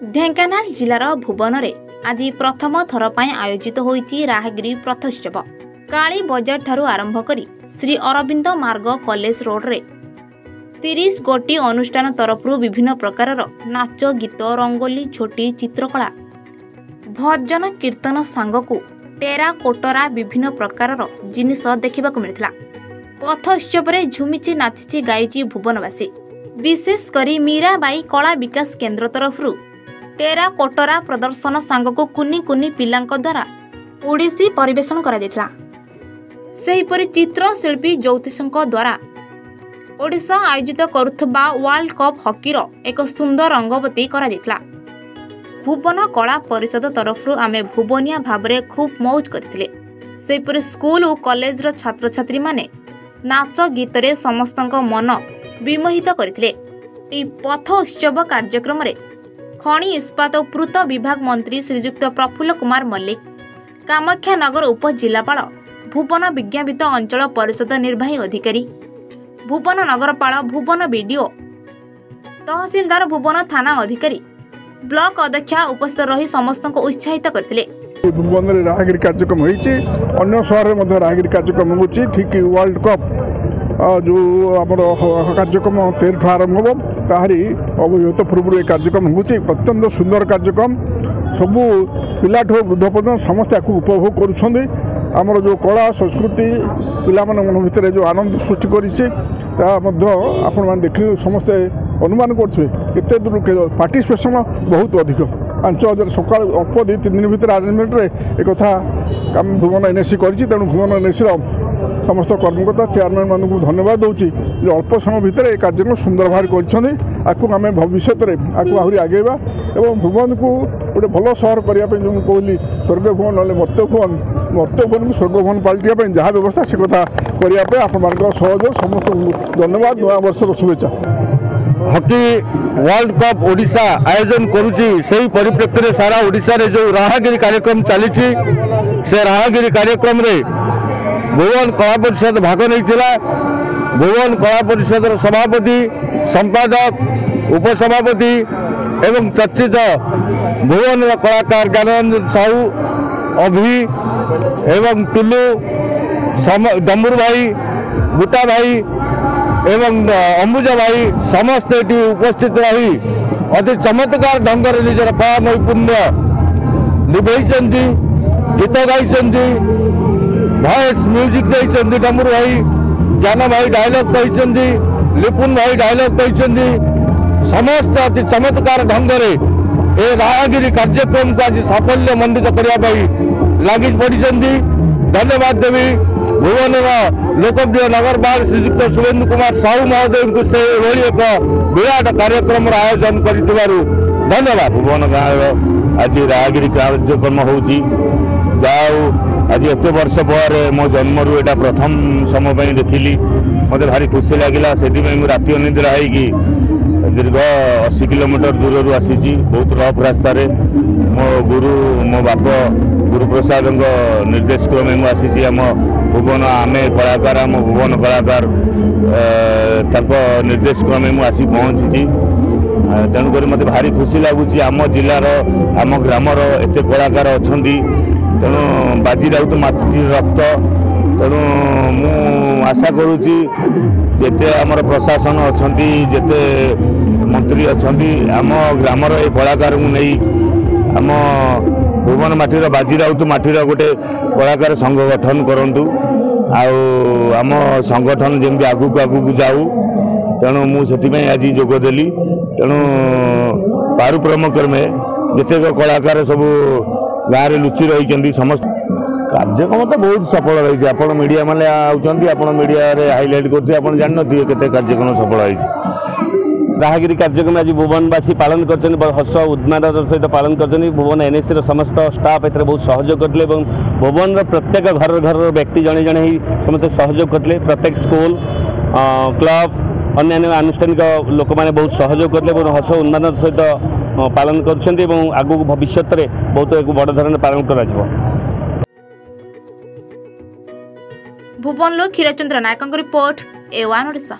ଢେଙ୍କାନାଳ ଜିଲ୍ଲାର ଭୁବନରେ ଆଜି ପ୍ରଥମ ଥର ପାଇଁ ଆୟୋଜିତ ହୋଇଛି ରାହାଗିରି ରଥୋତ୍ସବ କାଳୀ ବଜାରଠାରୁ ଆରମ୍ଭ କରି ଶ୍ରୀ ଅରବିନ୍ଦ ମାର୍ଗ କଲେଜ ରୋଡରେ ତିରିଶ ଗୋଟି ଅନୁଷ୍ଠାନ ତରଫରୁ ବିଭିନ୍ନ ପ୍ରକାରର ନାଚ ଗୀତ ରଙ୍ଗୋଲି ଝୋଟି ଚିତ୍ରକଳା ଭଜନ କୀର୍ତ୍ତନ ସାଙ୍ଗକୁ ଟେରା କୋଟରା ବିଭିନ୍ନ ପ୍ରକାରର ଜିନିଷ ଦେଖିବାକୁ ମିଳିଥିଲା। ପଥ ଉତ୍ସବରେ ଝୁମିଛି ନାଚିଛି ଗାଇଛି ଭୁବନବାସୀ। ବିଶେଷ କରି ମୀରାବାଇ କଳା ବିକାଶ କେନ୍ଦ୍ର ତରଫରୁ ଟେରା କୋଟରା ପ୍ରଦର୍ଶନ ସାଙ୍ଗକୁ କୁନି କୁନି ପିଲାଙ୍କ ଦ୍ୱାରା ଓଡ଼ିଶୀ ପରିବେଷଣ କରାଯାଇଥିଲା। ସେହିପରି ଚିତ୍ରଶିଳ୍ପୀ ଜ୍ୟୋତିଷଙ୍କ ଦ୍ୱାରା ଓଡ଼ିଶା ଆୟୋଜିତ କରୁଥିବା ୱାର୍ଲଡ କପ୍ ହକିର ଏକ ସୁନ୍ଦର ରଙ୍ଗବତୀ କରାଯାଇଥିଲା। ଭୁବନ କଳା ପରିଷଦ ତରଫରୁ ଆମେ ଭୁବନିଆ ଭାବରେ ଖୁବ୍ ମୌଜ କରିଥିଲେ। ସେହିପରି ସ୍କୁଲ ଓ କଲେଜର ଛାତ୍ରଛାତ୍ରୀମାନେ ନାଚ ଗୀତରେ ସମସ୍ତଙ୍କ ମନ ବିମୋହିତ କରିଥିଲେ। ଏହି ପଥ ଉତ୍ସବ କାର୍ଯ୍ୟକ୍ରମରେ ଖଣି ଇସ୍ପାତ ଓ ପୂର୍ତ୍ତ ବିଭାଗ ମନ୍ତ୍ରୀ ଶ୍ରୀଯୁକ୍ତ ପ୍ରଫୁଲ୍ଲ କୁମାର ମଲ୍ଲିକ କାମାକ୍ଷାନଗର ଉପଜିଲ୍ଲାପାଳ ଭୁବନ ବିଜ୍ଞାପିତ ଅଞ୍ଚଳ ପରିଷଦ ନିର୍ବାହୀ ଅଧିକାରୀ ଭୁବନ ନଗରପାଳ ଭୁବନ ବିଡିଓ ତହସିଲଦାର ଭୁବନ ଥାନା ଅଧିକାରୀ ବ୍ଲକ ଅଧ୍ୟକ୍ଷା ଉପସ୍ଥିତ ରହି ସମସ୍ତଙ୍କୁ ଉତ୍ସାହିତ କରିଥିଲେ। ଭୁବନରେ ରାହାଗିରି କାର୍ଯ୍ୟକ୍ରମ ହୋଇଛି ଅନ୍ୟ ସହରରେ ମଧ୍ୟ ରାହାଗିରି କାର୍ଯ୍ୟକ୍ରମ ହେଉଛି ଠିକ୍ ୱାର୍ଲଡ କପ୍ ଯେଉଁ ଆମର କାର୍ଯ୍ୟକ୍ରମ ତେରଠୁ ଆରମ୍ଭ ହେବ। ତାହାରି ଅବହିତ ପୂର୍ବରୁ ଏ କାର୍ଯ୍ୟକ୍ରମ ହେଉଛି ଅତ୍ୟନ୍ତ ସୁନ୍ଦର କାର୍ଯ୍ୟକ୍ରମ ସବୁ ପିଲାଠୁ ବୃଦ୍ଧ ପର୍ଯ୍ୟନ୍ତ ସମସ୍ତେ ଏହାକୁ ଉପଭୋଗ କରୁଛନ୍ତି। ଆମର ଯେଉଁ କଳା ସଂସ୍କୃତି ପିଲାମାନଙ୍କ ଭିତରେ ଯେଉଁ ଆନନ୍ଦ ସୃଷ୍ଟି କରିଛି ତାହା ମଧ୍ୟ ଆପଣମାନେ ଦେଖି ସମସ୍ତେ ଅନୁମାନ କରୁଥିବେ କେତେ ଦୂର ପାର୍ଟିସିପେସନ୍ ବହୁତ ଅଧିକ। ପାଞ୍ଚ ହଜାର ସକାଳୁ ଅଳ୍ପ ଦୁଇ ତିନି ଦିନ ଭିତରେ ଆରେଞ୍ଜମେଣ୍ଟରେ ଏକଥା ଆମେ ଭୁବନ ଏନ୍ଏସ୍ସି କରିଛି ତେଣୁ ଭୁବନ ଏନ୍ଏସ୍ସିର সমস্ত কর্মকর্তা চেয়ারম্যান মানুষ ধন্যবাদ দেছি যে অল্প সময় ভিতরে এই কার্যক্রম সুন্দর ভাবে করছেন আকু আমি ভবিষ্যতের আকু আহরি আগেবা এবং ভুবনকু গোটে ভালো সহর করা যে কহিলি স্বর্গ ভুবন নয় মর্ত্য ভুবন মর্ত্য ভুবন স্বর্গ ভুবন পাল্টা যা ব্যবস্থা সে কথা করা আপনার সহযোগ সমস্ত ধন্যবাদ নূবর্ষর শুভেচ্ছা হকি ওয়ার্ল্ড কপ ওড়শা আয়োজন করুচি সেই পরিপ্রেক্ষীরে সারা ওড়শার যে রাহাগিরি কার্যক্রম চালছে সে রাহাগিরি কার্যক্রমে ଭୁବନ କଳା ପରିଷଦ ଭାଗ ନେଇଥିଲା ଭୁବନ କଳା ପରିଷଦର ସଭାପତି ସମ୍ପାଦକ ଉପସଭାପତି ଏବଂ ଚର୍ଚ୍ଚିତ ଭୁବନର କଳାକାର ଜ୍ଞାନରଞ୍ଜନ ସାହୁ ଅଭି ଏବଂ ଟୁଲୁ ଡମ୍ବୁରୁ ଭାଇ ବୁଟା ଭାଇ ଏବଂ ଅମ୍ବୁଜା ଭାଇ ସମସ୍ତେ ଏଠି ଉପସ୍ଥିତ ରହି ଅତି ଚମତ୍କାର ଢଙ୍ଗରେ ନିଜର କଳା ନୈପୁଣ୍ୟ ନିଭେଇଛନ୍ତି ଗୀତ ଗାଇଛନ୍ତି ଭଏସ୍ ମ୍ୟୁଜିକ୍ ଦେଇଛନ୍ତି ଡମ୍ବୁରୁ ଭାଇ ଜ୍ଞାନ ଭାଇ ଡାଇଲଗ୍ କହିଛନ୍ତି ଲିପୁନ ଭାଇ ଡାଇଲଗ୍ କହିଛନ୍ତି ସମସ୍ତେ ଅତି ଚମତ୍କାର ଢଙ୍ଗରେ ଏ ରାହାଗିରି କାର୍ଯ୍ୟକ୍ରମକୁ ଆଜି ସାଫଲ୍ୟ ମଣ୍ଡିତ କରିବା ପାଇଁ ଲାଗି ପଡ଼ିଛନ୍ତି ଧନ୍ୟବାଦ ଦେବି ଭୁବନର ଲୋକପ୍ରିୟ ନଗରପାଳ ଶ୍ରୀଯୁକ୍ତ ଶୁଭେନ୍ଦୁ କୁମାର ସାହୁ ମହୋଦୟଙ୍କୁ ସେ ଏଭଳି ଏକ ବିରାଟ କାର୍ଯ୍ୟକ୍ରମର ଆୟୋଜନ କରିଥିବାରୁ ଧନ୍ୟବାଦ। ଭୁବନ ଗାଁର ଆଜି ରାହାଗିରି କାର୍ଯ୍ୟକ୍ରମ ହେଉଛି। ଯାହା ହଉ ଆଜି ଏତେ ବର୍ଷ ପରେ ମୋ ଜନ୍ମରୁ ଏଇଟା ପ୍ରଥମ ସମୟ ପାଇଁ ଦେଖିଲି ମୋତେ ଭାରି ଖୁସି ଲାଗିଲା ସେଥିପାଇଁ ମୁଁ ରାତି ଅନିଦ୍ରା ହେଇକି ଦୀର୍ଘ ଅଶୀ କିଲୋମିଟର ଦୂରରୁ ଆସିଛି ବହୁତ ରଫ୍ ରାସ୍ତାରେ। ମୋ ଗୁରୁ ମୋ ବାପ ଗୁରୁପ୍ରସାଦଙ୍କ ନିର୍ଦ୍ଦେଶ କ୍ରମେ ମୁଁ ଆସିଛି ଆମ ଭୁବନ ଆମେ କଳାକାର ଆମ ଭୁବନ କଳାକାର ତାଙ୍କ ନିର୍ଦ୍ଦେଶ କ୍ରମେ ମୁଁ ଆସି ପହଞ୍ଚିଛି। ତେଣୁକରି ମୋତେ ଭାରି ଖୁସି ଲାଗୁଛି ଆମ ଜିଲ୍ଲାର ଆମ ଗ୍ରାମର ଏତେ କଳାକାର ଅଛନ୍ତି। ତେଣୁ ବାଜି ରାଉତ ମାଟି ରକ୍ତ। ତେଣୁ ମୁଁ ଆଶା କରୁଛି ଯେତେ ଆମର ପ୍ରଶାସନ ଅଛନ୍ତି ଯେତେ ମନ୍ତ୍ରୀ ଅଛନ୍ତି ଆମ ଗ୍ରାମର ଏ କଳାକାରଙ୍କୁ ନେଇ ଆମ ଭୁବନ ମାଟିର ବାଜି ରାଉତ ମାଟିର ଗୋଟେ କଳାକାର ସଂଘ ଗଠନ କରନ୍ତୁ। ଆଉ ଆମ ସଂଗଠନ ଯେମିତି ଆଗକୁ ଆଗକୁ ଯାଉ ତେଣୁ ମୁଁ ସେଥିପାଇଁ ଆଜି ଯୋଗ ଦେଲି। ତେଣୁ ପାରୁକ୍ରମ କ୍ରମେ ଯେତେକ କଳାକାର ସବୁ ଗାଁରେ ଲୁଚି ରହିଛନ୍ତି ସମସ୍ତ କାର୍ଯ୍ୟକ୍ରମ ତ ବହୁତ ସଫଳ ରହିଛି ଆପଣ ମିଡ଼ିଆ ମାନେ ଆଉଛନ୍ତି ଆପଣ ମିଡ଼ିଆରେ ହାଇଲାଇଟ୍ କରୁଥିବେ ଆପଣ ଜାଣିନଥିବେ କେତେ କାର୍ଯ୍ୟକ୍ରମ ସଫଳ ହେଇଛି ରାହାଗିରି କାର୍ଯ୍ୟକ୍ରମ ଆଜି ଭୁବନବାସୀ ପାଳନ କରିଛନ୍ତି ହସ ଉନ୍ମାଦର ସହିତ ପାଳନ କରିଛନ୍ତି ଭୁବନ ଏନ୍ଏସିର ସମସ୍ତ ଷ୍ଟାଫ୍ ଏଥିରେ ବହୁତ ସହଯୋଗ କରିଥିଲେ ଏବଂ ଭୁବନର ପ୍ରତ୍ୟେକ ଘର ଘରର ବ୍ୟକ୍ତି ଜଣେ ଜଣେ ହିଁ ସମସ୍ତେ ସହଯୋଗ କରିଥିଲେ ପ୍ରତ୍ୟେକ ସ୍କୁଲ କ୍ଲବ୍ ଅନ୍ୟାନ୍ୟ ଆନୁଷ୍ଠାନିକ ଲୋକମାନେ ବହୁତ ସହଯୋଗ କରିଥିଲେ ଏବଂ ହସ ଉନ୍ମାଦର ସହିତ ପାଳନ କରୁଛନ୍ତି ଏବଂ ଆଗକୁ ଭବିଷ୍ୟତରେ ବହୁତ ବଡ଼ ଧରଣର ପାଳନ କରାଯିବ। ଭୁବନରୁ କ୍ଷୀରଚନ୍ଦ୍ର ନାୟକଙ୍କ ରିପୋର୍ଟ ଏ ୱାନ୍ ଓଡ଼ିଶା